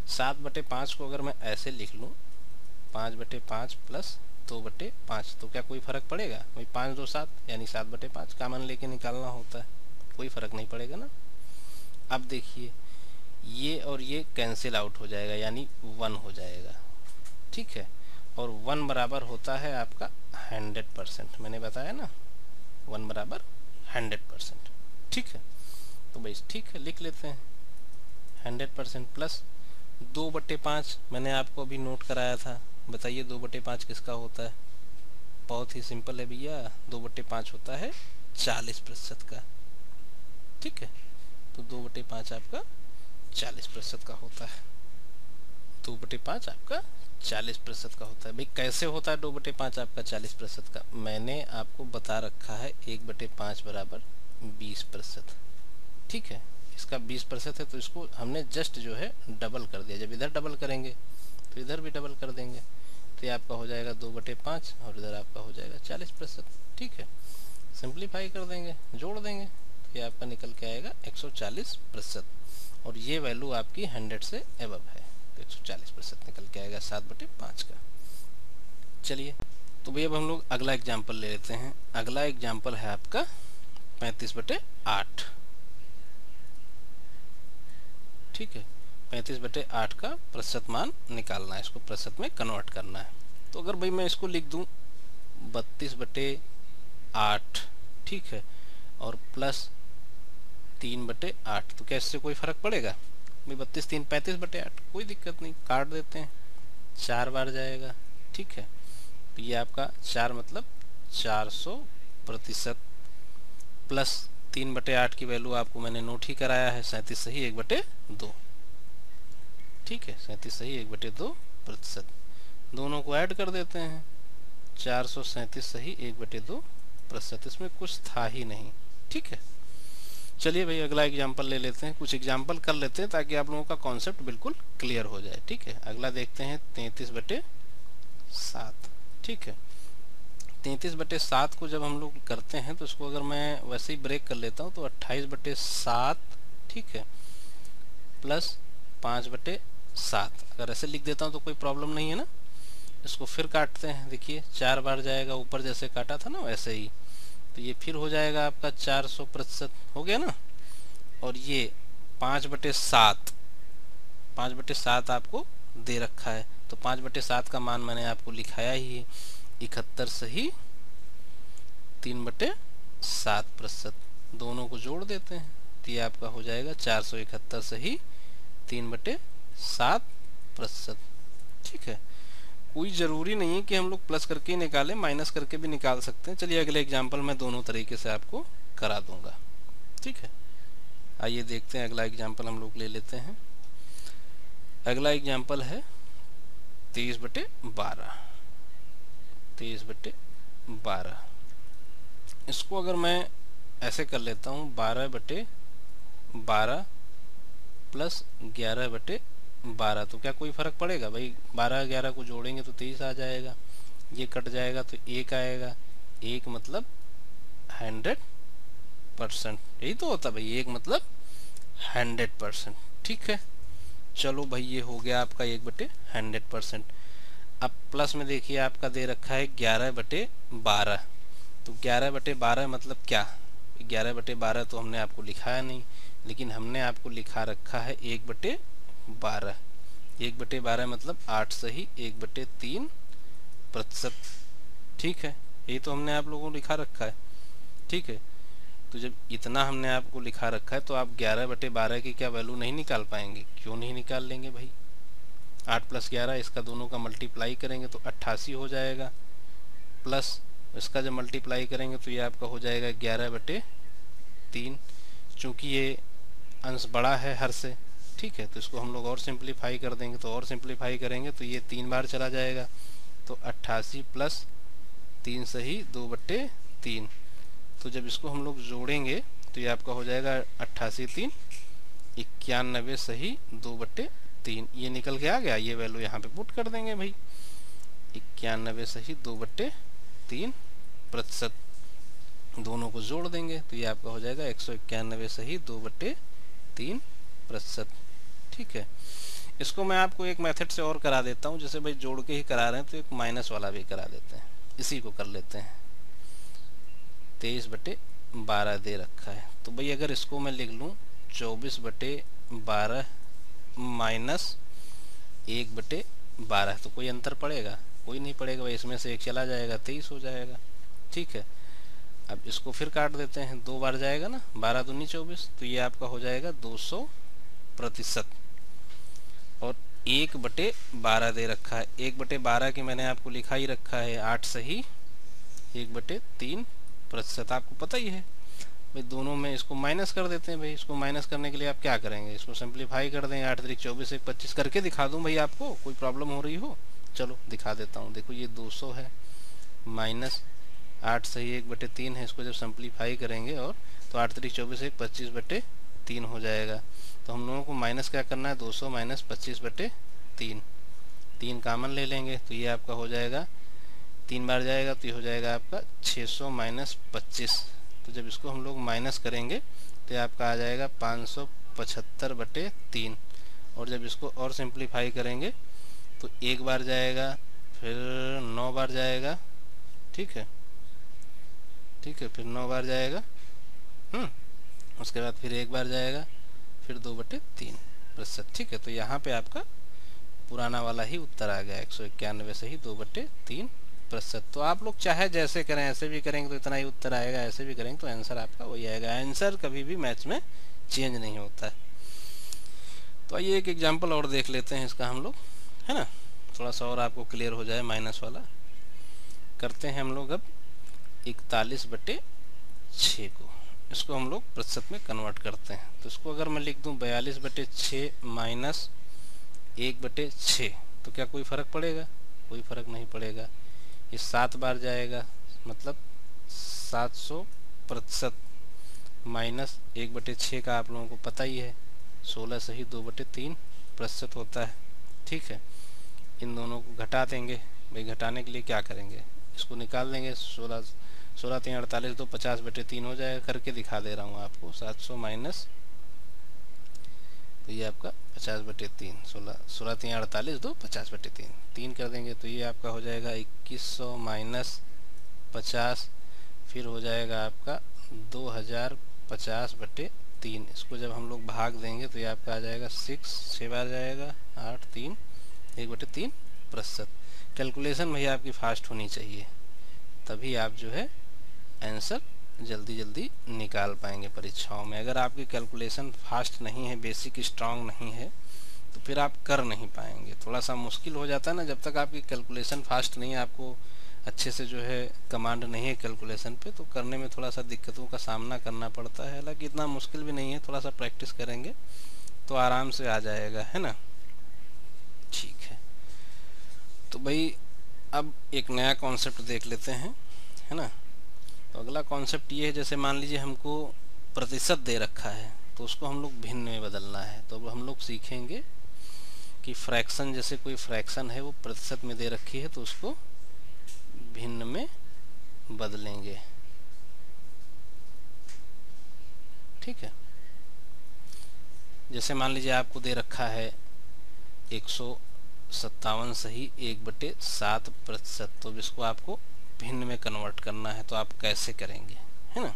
सात बटे पाँच को अगर मैं ऐसे लिख लूँ, पाँच बटे पाँच प्लस दो बटे पाँच तो क्या कोई फ़र्क पड़ेगा? भाई, पाँच दो सात, यानी सात बटे पाँच कामन लेके निकालना होता है। कोई फ़र्क नहीं पड़ेगा ना? अब देखिए, ये और ये कैंसिल आउट हो जाएगा, यानी वन हो जाएगा। ठीक है? और वन बराबर होता है आपका हंड्रेड परसेंट। मैंने बताया ना? वन बराबर हंड्रेड परसेंट। ठीक है? तो भाई ठीक है, लिख लेते हैं। हंड्रेड परसेंट प्लस दो बट्टे पाँच, मैंने आपको अभी नोट कराया था। बताइए दो बट्टे पाँच किसका होता है? बहुत ही सिंपल है भैया, दो बट्टे पाँच होता है चालीस प्रतिशत का। ठीक है? तो दो बटे पाँच आपका चालीस प्रतिशत का होता है। दो बटे पाँच आपका चालीस प्रतिशत का होता है। भाई, कैसे होता है दो बटे पाँच आपका चालीस प्रतिशत का? मैंने आपको बता रखा है एक बटे पाँच बराबर बीस प्रतिशत। ठीक है? इसका बीस प्रतिशत है तो इसको हमने जस्ट जो है डबल कर दिया। जब इधर डबल करेंगे तो इधर भी डबल कर देंगे। तो ये आपका हो जाएगा दो बटे पाँच और इधर आपका हो जाएगा चालीस प्रतिशत। ठीक है? सिंप्लीफाई कर देंगे, जोड़ देंगे तो ये आपका निकल के आएगा 140 प्रतिशत। और ये वैल्यू आपकी 100 से एबव है। तो 140 प्रतिशत निकल के आएगा, सात बटे पाँच का। चलिए तो भैया अब हम लोग अगला एग्ज़ाम्पल ले लेते हैं। अगला एग्ज़ाम्पल है आपका पैंतीस बटे आठ। ठीक है, पैंतीस बटे आठ का प्रतिशत मान निकालना है, इसको प्रतिशत में कन्वर्ट करना है। तो अगर भाई मैं इसको लिख दूँ, बत्तीस बटे आठ, ठीक है, और प्लस तीन बटे आठ तो इससे कोई फ़र्क पड़ेगा? भाई बत्तीस तीन पैंतीस बटे आठ, कोई दिक्कत नहीं, काट देते हैं। चार बार जाएगा, ठीक है। तो ये आपका चार मतलब चार सौ प्रतिशत प्लस तीन बटे आठ की वैल्यू आपको मैंने नोट ही कराया है, सैंतीस सही एक बटे दो। ठीक है, सैंतीस सही एक बटे दो प्रतिशत। दोनों को ऐड कर देते हैं, चार सौ सैंतीस सही एक बटे दो प्रतिशत। इसमें कुछ था ही नहीं, ठीक है। चलिए भाई, अगला एग्ज़ाम्पल ले लेते हैं। कुछ एग्ज़ाम्पल कर लेते हैं ताकि आप लोगों का कॉन्सेप्ट बिल्कुल क्लियर हो जाए, ठीक है? अगला देखते हैं, तैतीस बटे सात, ठीक है? तैतीस बटे सात को जब हम लोग करते हैं तो इसको अगर मैं वैसे ही ब्रेक कर लेता हूँ तो अट्ठाईस बटे सात, ठीक है? प्लस पाँच बटे सात। अगर ऐसे लिख देता हूँ तो कोई प्रॉब्लम नहीं है ना? इसको फिर काटते हैं। देखिए, चार बार जाएगा, ऊपर जैसे काटा था ना, वैसे ही। तो ये फिर हो जाएगा आपका चार सौ प्रतिशत, हो गया ना? और ये पाँच बटे सात, पाँच बटे सात आपको दे रखा है। तो पाँच बटे सात का मान मैंने आपको लिखाया ही है। इकहत्तर सही, तीन बटे सात प्रतिशत, दोनों को जोड़ देते हैं। तो ये आपका हो जाएगा चार सौ इकहत्तर सही, तीन बटे सात प्रतिशत, ठीक है? कोई ज़रूरी नहीं है कि हम लोग प्लस करके ही निकालें माइनस करके भी निकाल सकते हैं। चलिए अगले एग्ज़ाम्पल मैं दोनों तरीके से आपको करा दूँगा। ठीक है? आइए देखते हैं, अगला एग्ज़ाम्पल हम लोग ले लेते हैं। अगला एग्ज़ाम्पल है तेईस बटे बारह। तेईस बटे बारह। इसको अगर मैं ऐसे कर लेता हूँ, बारह बटे बारह प्लस ग्यारह बटे बारह तो क्या कोई फ़र्क पड़ेगा? भाई, बारह, ग्यारह को जोड़ेंगे तो तेईस आ जाएगा। ये कट जाएगा तो एक आएगा। एक मतलब हंड्रेड परसेंट। यही तो होता भाई, एक मतलब हंड्रेड परसेंट। ठीक है? चलो भाई, ये हो गया आपका एक बटे हंड्रेड परसेंट। अब प्लस में देखिए, आपका दे रखा है ग्यारह बटे बारह। तो ग्यारह बटे बारह मतलब क्या? ग्यारह बटे बारह तो हमने आपको लिखाया नहीं, लेकिन हमने आपको लिखा रखा है एक बटे बारह। एक बटे बारह मतलब आठ से ही एक बटे तीन प्रतिशत। ठीक है? ये तो हमने आप लोगों को लिखा रखा है। ठीक है? तो जब इतना हमने आपको लिखा रखा है तो आप ग्यारह बटे बारह की क्या वैल्यू नहीं निकाल पाएँगे? क्यों नहीं निकाल लेंगे भाई? आठ प्लस ग्यारह, इसका दोनों का मल्टीप्लाई करेंगे तो अट्ठासी हो जाएगा। प्लस इसका जब मल्टीप्लाई करेंगे तो ये आपका हो जाएगा ग्यारह बटे तीन। चूँकि ये अंश बड़ा है हर से ठीक है तो इसको हम लोग और सिंप्लीफाई कर देंगे तो और सिंप्लीफाई करेंगे तो ये तीन बार चला जाएगा। तो अट्ठासी प्लस तीन सही दो बट्टे तीन। तो जब इसको हम लोग जोड़ेंगे तो ये आपका हो जाएगा अट्ठासी तीन, इक्यानबे सही दो बट्टे तीन। ये निकल के आ गया, ये वैल्यू यहाँ पे पुट कर देंगे भाई। इक्यानबे सही दो बट्टे तीन प्रतिशत। दोनों को जोड़ देंगे तो ये आपका हो जाएगा एक सौ इक्यानबे सही दो बट्टे तीन प्रतिशत। ठीक है। इसको मैं आपको एक मेथड से और करा देता हूँ, जैसे भाई जोड़ के ही करा रहे हैं तो एक माइनस वाला भी करा देते हैं। इसी को कर लेते हैं। तेईस बटे बारह दे रखा है। तो भाई अगर इसको मैं लिख लूँ, चौबीस बटे बारह माइनस एक बटे बारह तो कोई अंतर पड़ेगा? कोई नहीं पड़ेगा भाई, इसमें से एक चला जाएगा, तेईस हो जाएगा। ठीक है। अब इसको फिर काट देते हैं। दो बार जाएगा ना? बारह दूनी चौबीस तो ये आपका हो जाएगा दो सौ प्रतिशत। और एक बटे बारह दे रखा है। एक बटे बारह की मैंने आपको लिखा ही रखा है, आठ सही। एक बटे तीन प्रतिशत, आपको पता ही है। भाई, दोनों में इसको माइनस कर देते हैं भाई। इसको माइनस करने के लिए आप क्या करेंगे? इसको सिंप्लीफाई कर देंगे आठ तरीक चौबीस, एक पच्चीस करके दिखा दूँ भाई आपको। कोई प्रॉब्लम हो रही हो? चलो, दिखा देता हूँ। देखो, ये 200 है। माइनस आठ सही, एक बटे तीन है। इसको जब सिंप्लीफाई करेंगे और तो आठ तरीक चौबीस, एक पच्चीस बटे तीन हो जाएगा। तो हम लोगों को माइनस क्या करना है? 200 माइनस पच्चीस बटे तीन। तीन कामन ले लेंगे तो ये आपका हो जाएगा। तीन बार जाएगा तो ये हो जाएगा आपका 600 माइनस पच्चीस। तो जब इसको हम लोग माइनस करेंगे तो ये आपका आ जाएगा पाँच सौ पचहत्तर बटे तीन। और जब इसको और सिंप्लीफाई करेंगे तो एक बार जाएगा, फिर नौ बार जाएगा, ठीक है? ठीक है, फिर नौ बार जाएगा। हम्म उसके बाद फिर एक बार जाएगा, फिर दो बटे तीन। प्रतिशत ठीक है तो यहाँ पे आपका पुराना वाला ही उत्तर आ गया, एक सौ इक्यानवे से ही दो बटे तीन। प्रतिशत तो आप लोग चाहे जैसे करें, ऐसे भी करेंगे तो इतना ही उत्तर आएगा, ऐसे भी करेंगे तो आंसर आपका वही आएगा। आंसर कभी भी मैच में चेंज नहीं होता। है तो आइए एक एग्ज़ाम्पल और देख लेते हैं इसका हम लोग, है ना? थोड़ा सा और आपको क्लियर हो जाए माइनस वाला। करते हैं हम लोग अब इकतालीस बटे छः को। इसको हम लोग प्रतिशत में कन्वर्ट करते हैं। तो इसको अगर मैं लिख दूँ बयालीस बटे छः माइनस एक बटे छः तो क्या कोई फ़र्क पड़ेगा? कोई फ़र्क नहीं पड़ेगा। ये सात बार जाएगा मतलब सात सौ प्रतिशत माइनस एक बटे छः का आप लोगों को पता ही है। सोलह सही दो बटे तीन प्रतिशत होता है। ठीक है? इन दोनों को घटा देंगे। भाई घटाने के लिए क्या करेंगे? इसको निकाल देंगे, सोलह सोलह तीन अड़तालीस, दो पचास बटे तीन हो जाएगा करके दिखा दे रहा हूँ आपको, सात सौ माइनस तो ये आपका पचास बटे तीन, सोलह सोलह तीन अड़तालीस, दो पचास बटे तीन तीन कर देंगे तो ये आपका हो जाएगा इक्कीस सौ माइनस पचास, फिर हो जाएगा आपका दो हज़ार पचास बटे तीन, इसको जब हम लोग भाग देंगे तो ये आपका आ जाएगा सिक्स, छः बार जाएगा, आठ, तीन, एक बटे तीन प्रतिशत कैलकुलेशन भैया आपकी फास्ट होनी चाहिए, तभी आप जो है आंसर जल्दी जल्दी निकाल पाएँगे परीक्षाओं में। अगर आपकी कैलकुलेशन फास्ट नहीं है बेसिक स्ट्रांग नहीं है तो फिर आप कर नहीं पाएँगे। थोड़ा सा मुश्किल हो जाता है ना, जब तक आपकी कैलकुलेशन फास्ट नहीं है, आपको अच्छे से जो है कमांड नहीं है कैलकुलेशन पे तो करने में थोड़ा सा दिक्कतों का सामना करना पड़ता है। हालाँकि इतना मुश्किल भी नहीं है थोड़ा सा प्रैक्टिस करेंगे तो आराम से आ जाएगा, है ना? ठीक है। तो भाई, अब एक नया कॉन्सेप्ट देख लेते हैं, है ना? तो अगला कॉन्सेप्ट ये है, जैसे मान लीजिए हमको प्रतिशत दे रखा है तो उसको हम लोग भिन्न में बदलना है। तो अब हम लोग सीखेंगे कि फ्रैक्शन जैसे कोई फ्रैक्शन है, वो प्रतिशत में दे रखी है तो उसको भिन्न में बदलेंगे। ठीक है? जैसे मान लीजिए आपको दे रखा है एक सौ सत्तावन सही एक बटे सात प्रतिशत तो इसको आपको भिन्न में कन्वर्ट करना है तो आप कैसे करेंगे? है ना?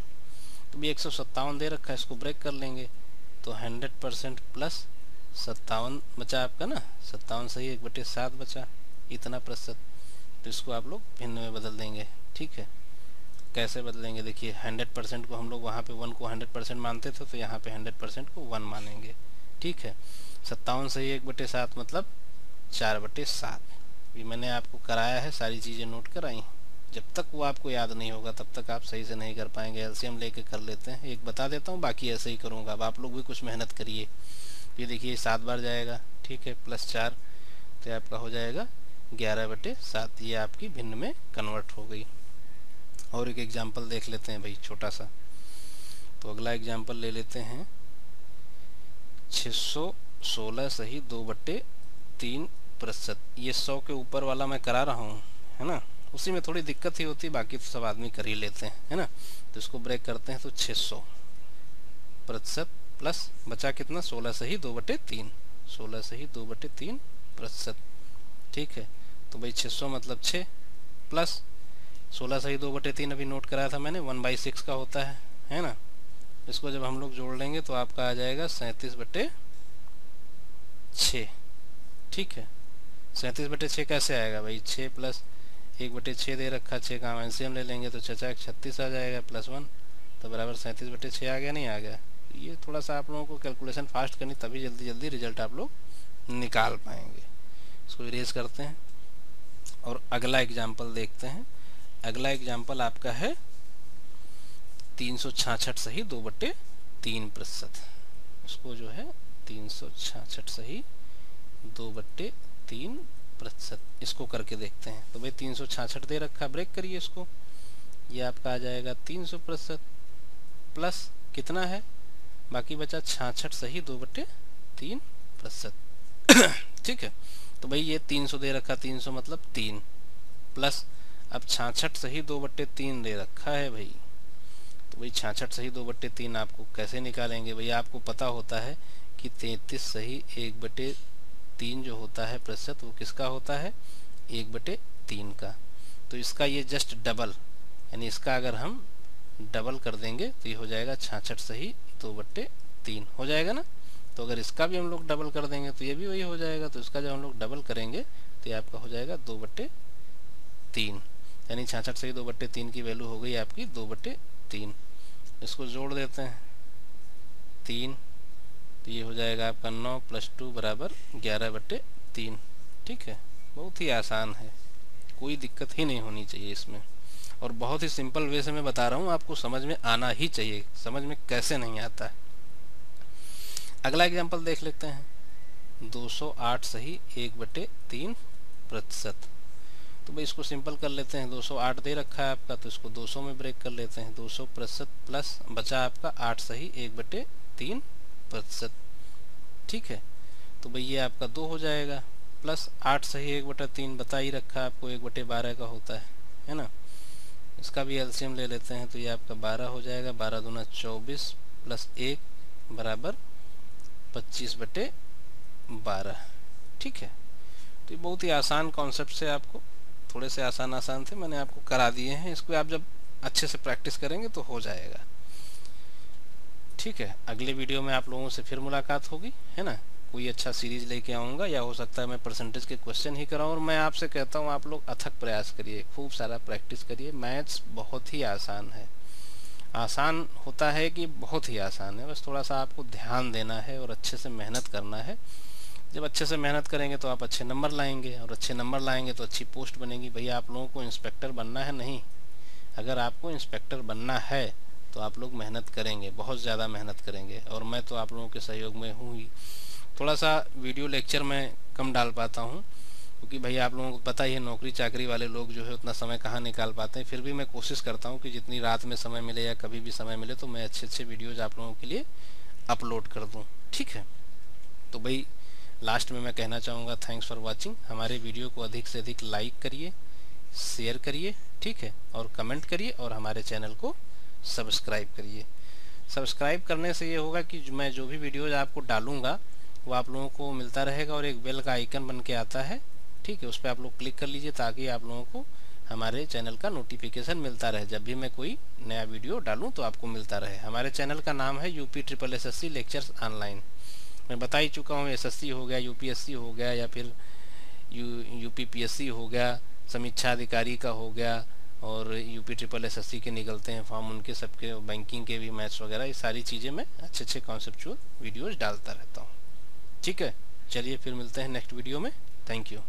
तो भी एक सौ सत्तावन दे रखा है, इसको ब्रेक कर लेंगे। तो हंड्रेड परसेंट प्लस सत्तावन बचा आपका ना? सत्तावन सही एक बटे सात बचा, इतना प्रतिशत। तो इसको आप लोग भिन्न में बदल देंगे, ठीक है? कैसे बदलेंगे? देखिए हंड्रेड परसेंट को हम लोग वहाँ पे वन को हंड्रेड परसेंट मानते थे तो यहाँ पे हंड्रेड परसेंट को वन मानेंगे, ठीक है? सत्तावन सही एक बटे सात मतलब चार बटे सात। ये मैंने आपको कराया है, सारी चीज़ें नोट कराई जब तक वो आपको याद नहीं होगा, तब तक आप सही से नहीं कर पाएँगे। एलसीएम लेके कर लेते हैं। एक बता देता हूँ, बाकी ऐसे ही करूँगा। अब आप लोग भी कुछ मेहनत करिए। ये देखिए, सात बार जाएगा। ठीक है प्लस चार तो आपका हो जाएगा। ग्यारह बटे सात, ये आपकी भिन्न में कन्वर्ट हो गई। और एक एग्ज़ाम्पल देख लेते हैं भाई, छोटा सा। तो अगला एग्ज़ाम्पल ले लेते हैं। 616 सही दो बट्टे तीन प्रतिशत। ये सौ के ऊपर वाला मैं करा रहा हूँ, है ना? उसी में थोड़ी दिक्कत ही होती, बाकी तो सब आदमी कर ही लेते हैं, है ना? तो इसको ब्रेक करते हैं तो 600 प्रतिशत प्लस बचा कितना? 16 से ही दो बटे तीन। सोलह से ही दो बटे तीन प्रतिशत। ठीक है? तो भाई 600 मतलब 6 प्लस 16 से ही दो बटे तीन अभी नोट कराया था मैंने वन बाई सिक्स का होता है है ना? इसको जब हम लोग जोड़ लेंगे तो आपका आ जाएगा सैंतीस बटे छ ठीक है? सैंतीस बटे छः कैसे आएगा भाई? छः प्लस एक बटे छः दे रखा छः का हम एलसीएम ले लेंगे तो चचा छत्तीस आ जाएगा, प्लस वन। तो बराबर सैंतीस बटे छः आ गया, नहीं आ गया। तो ये थोड़ा सा आप लोगों को कैलकुलेशन फास्ट करनी, तभी जल्दी जल्दी रिज़ल्ट आप लोग निकाल पाएँगे। इसको इरेज करते हैं और अगला एग्ज़ाम्पल देखते हैं। अगला एग्ज़ाम्पल आपका है तीन सौ छाछठ सही दो बट्टे तीन प्रतिशत। इसको जो है तीन सौ छाछठ सही दो बट्टे तीन प्रतिशत इसको करके देखते हैं। तो भाई तीन दे रखा ब्रेक करिए इसको। ये आपका आ जाएगा तीन सौ प्रतिशत प्लस कितना है? बाकी बचा छाछठ सही, दो बटे तीन प्रतिशत। ठीक है? तो भाई ये तीन सौ दे रखा, तीन सौ मतलब तीन प्लस अब छाछठ सही, दो बट्टे तीन दे रखा है भाई। तो भाई छाछठ सही, दो बट्टे तीन आपको कैसे निकालेंगे? भैया आपको पता होता है कि तैतीस सही, एक बटे तीन जो होता है प्रतिशत, वो किसका होता है? एक बटे तीन का। तो इसका ये जस्ट डबल यानी इसका अगर हम डबल कर देंगे तो ये हो जाएगा छाछठ सही दो बट्टे तीन। हो जाएगा ना? तो अगर इसका भी हम लोग डबल कर देंगे तो ये भी वही हो जाएगा। तो इसका जब हम लोग डबल करेंगे तो ये आपका हो जाएगा दो बट्टे तीन। यानी छाछठ सही दो बट्टे तीन की वैल्यू हो गई आपकी दो बट्टे तीन। इसको जोड़ देते हैं। तीन तो ये हो जाएगा आपका नौ प्लस टू बराबर ग्यारह बटे तीन। ठीक है? बहुत ही आसान है। कोई दिक्कत ही नहीं होनी चाहिए इसमें। और बहुत ही सिंपल वे से मैं बता रहा हूँ, आपको समझ में आना ही चाहिए। समझ में कैसे नहीं आता। है अगला एग्ज़ाम्पल देख लेते हैं। 208 सही एक बटे तीन प्रतिशत। तो भाई इसको सिंपल कर लेते हैं। 208 दे रखा है आपका तो इसको 200 में ब्रेक कर लेते हैं। 200 प्रतिशत प्लस बचा आपका 8 सही एक बटे तीन प्रतिशत। ठीक है? तो भाई ये आपका दो हो जाएगा। प्लस आठ सही एक बटा तीन बता ही रखा आपको, एक बटे बारह का होता है। है ना? इसका भी एल्सियम ले लेते हैं तो ये आपका बारह हो जाएगा। बारह दूना चौबीस प्लस एक बराबर पच्चीस बटे बारह। ठीक है? तो ये बहुत ही आसान कॉन्सेप्ट से आपको, थोड़े से आसान आसान थे, मैंने आपको करा दिए हैं। इसको आप जब अच्छे से प्रैक्टिस करेंगे तो हो जाएगा। ठीक है, अगले वीडियो में आप लोगों से फिर मुलाकात होगी, है ना? कोई अच्छा सीरीज़ लेके आऊँगा या हो सकता है मैं परसेंटेज के क्वेश्चन ही कराऊँ और मैं आपसे कहता हूँ, आप लोग अथक प्रयास करिए, खूब सारा प्रैक्टिस करिए। मैथ्स बहुत ही आसान है। आसान होता है कि बहुत ही आसान है, बस थोड़ा सा आपको ध्यान देना है और अच्छे से मेहनत करना है। जब अच्छे से मेहनत करेंगे तो आप अच्छे नंबर लाएँगे और अच्छे नंबर लाएँगे तो अच्छी पोस्ट बनेगी। भैया, आप लोगों को इंस्पेक्टर बनना है? नहीं। अगर आपको इंस्पेक्टर बनना है तो आप लोग मेहनत करेंगे, बहुत ज़्यादा मेहनत करेंगे। और मैं तो आप लोगों के सहयोग में हूँ ही। थोड़ा सा वीडियो लेक्चर में कम डाल पाता हूँ, क्योंकि भाई आप लोगों को पता ही है नौकरी चाकरी वाले लोग जो है उतना समय कहाँ निकाल पाते हैं। फिर भी मैं कोशिश करता हूँ कि जितनी रात में समय मिले या कभी भी समय मिले तो मैं अच्छे अच्छे वीडियोज़ आप लोगों के लिए अपलोड कर दूँ। ठीक है? तो भाई, लास्ट में मैं कहना चाहूँगा थैंक्स फॉर वॉचिंग हमारे वीडियो को अधिक से अधिक लाइक करिए शेयर करिए, ठीक है? और कमेंट करिए और हमारे चैनल को सब्सक्राइब करिए। सब्सक्राइब करने से ये होगा कि मैं जो भी वीडियोज़ आपको डालूँगा, वो आप लोगों को मिलता रहेगा और एक बेल का आइकन बन के आता है। ठीक है, उस पर आप लोग क्लिक कर लीजिए ताकि आप लोगों को हमारे चैनल का नोटिफिकेशन मिलता रहे। जब भी मैं कोई नया वीडियो डालूं तो आपको मिलता रहे। हमारे चैनल का नाम है UP triple S S lectures online मैं बता ही चुका हूँ एस हो गया यूपीएससी हो गया, या फिर यू यूपीपीएससी हो गया, समीक्षा अधिकारी का हो गया और यूपी ट्रिपल एस के निकलते हैं फॉर्म उनके सबके बैंकिंग के भी मैथ्स वगैरह, ये सारी चीज़ें मैं अच्छे अच्छे कॉन्सेप्चुअल वीडियोज़ डालता रहता हूँ। ठीक है? चलिए फिर मिलते हैं नेक्स्ट वीडियो में। Thank you